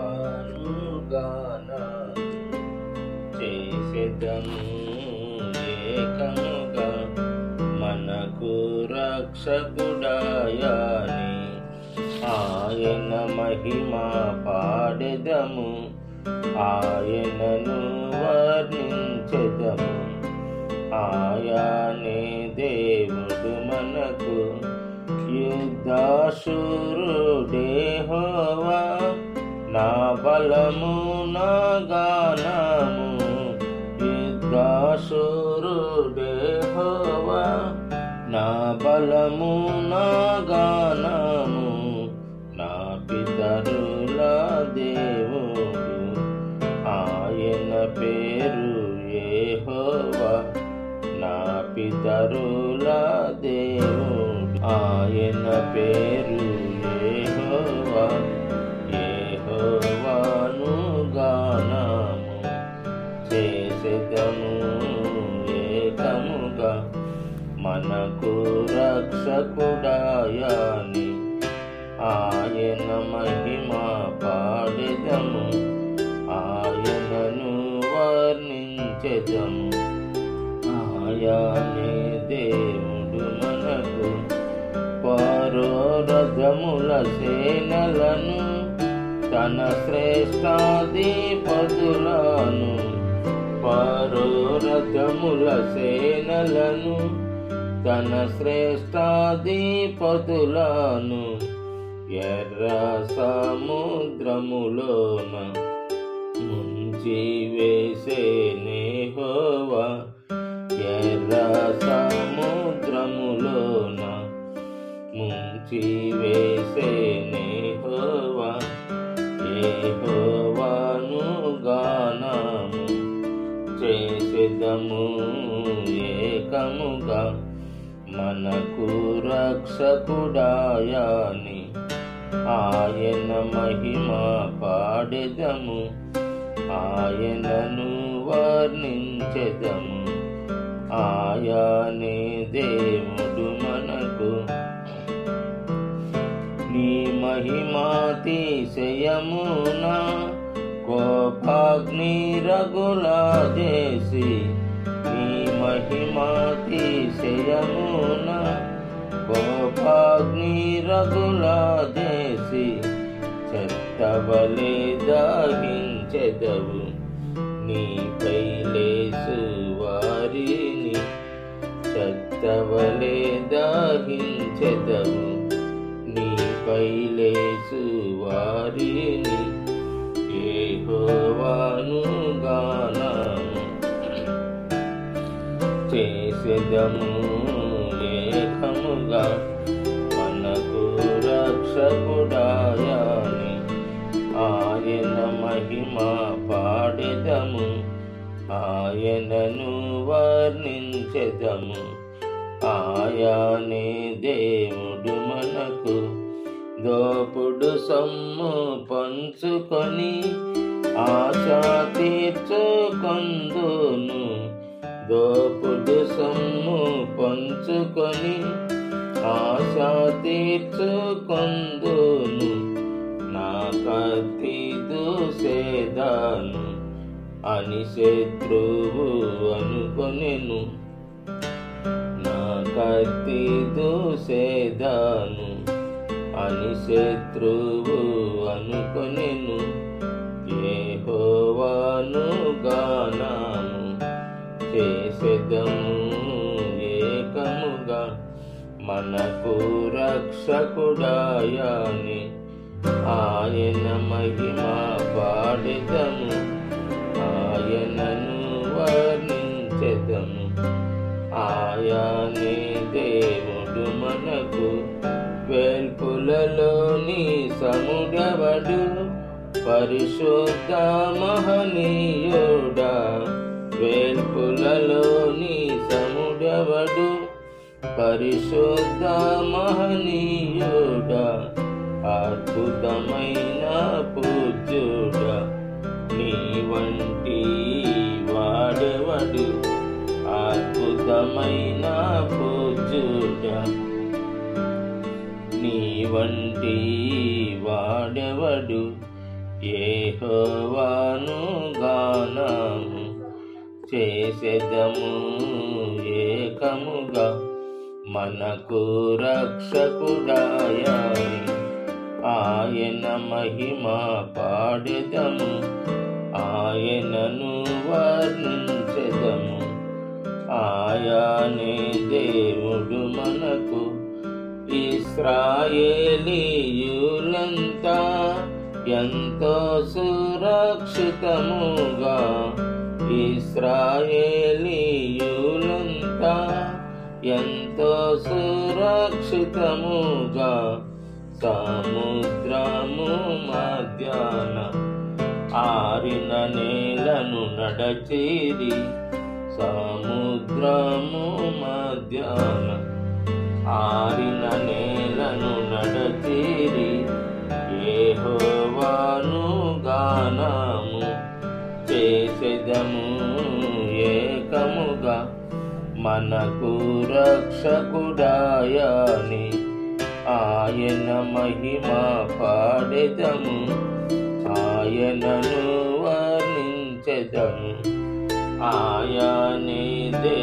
యెహోవాను చేసేదము ఏకముగా మనకు రక్షకుడాయాని. ఆయన మహిమ పాడెదము ఆయనను వర్ణించెదము. ఆయానే దేవుడు మనకు యుద్ధాశూరుడేహోవా నా బలము నా గానము యుద్ధాశూరుడేహోవా నా బలము నా గానము నా పితరుల దేవుడు. ఆయన పేరు ఏహోవా నా పితరుల దేవుడు. ఆయన పేరు రక్షకుడాయాని ఆయన మహిమ పాడెదము. ఆయనను వర్ణించెదము. ఆయానే దేవుడు మనకు పరోరథముల సేనలను తన శ్రేష్టాధిపతులను పరోరథముల సేనలను తన శ్రేష్టాధిపతులను ఎర్ర సముద్రములోన ముంచి వేసే నేహోవా ఎర్ర సముద్రములోన ముంచి వేసే నేహోవా ఏహోవాను గానము చేసేదము ఏకముగా మనకు రక్షకుడాయాని. ఆయన మహిమ పాడెదము. ఆయనను వర్ణించెదము. ఆయానే దేవుడు మనకు. నీ మహిమాతిశయమునా కోపాగ్ని రగులా చేసి మహిమాతిశయమునా కోపాగ్ని రగులా చేసి చెత్తవలే దాహించెదవు. నీపై లేసు వారిని చెత్తబలే దాహించెదవు. నీపై లేసు వారిని ఏహోవాను చేసేదము ఏకముగా మనకు రక్షకుడాయాని ఆయన మహిమ పాడెదము ఆయనను వర్ణించెదము. ఆయానే దేవుడు మనకు దోపుడు సొమ్ము పంచుకొని ఆశ తీర్చుకొందును దోపుడు సొమ్ము పంచుకొని ఆశ తీర్చుకొందును నా కత్తి దూసేదాను అని శత్రువు అనుకొనెను. నా కత్తి దూసేదాను అని శత్రువు అనుకొనెను. ఏ హోవాను చేసేదము ఏకముగా మనకు రక్షకుడాయాని ఆయన మహిమ పాడితము ఆయనను వర్ణించదము ఆయానే దేవుడు మనకు వేల్పులలోని సముడవడు పరిశుద్ధ మహనీయుడా. వేల్పులలోని సముడవడు? పరిశుద్ధ మహనీయుడా అద్భుతమైన పూజ్యుడా. నీ వంటి వాడెవడు? అద్భుతమైన పూజ్యుడా. నీ వంటి వాడెవడు? ఏహోవాను గానము చేసెదము ఏకముగా మనకు రక్షకుడాయని ఆయన మహిమ పాడెదము ఆయనను వర్ణించెదము. ఆయానే దేవుడు మనకు ఇస్రాయేలీయులంతా ఎంతో సురక్షితముగా ఇస్రాయేలీయులంతా ఎంతో సురక్షితముగా సముద్రము మధ్యాహ్న ఆరిన నేలను నడచేరి సముద్రము మధ్యాహ్న ఆరిన నేలను నడచేరి మనకు రక్షకుడాయని ఆయన మహిమ పాడెదము ఆయనను వర్ణించెదము ఆయనే దే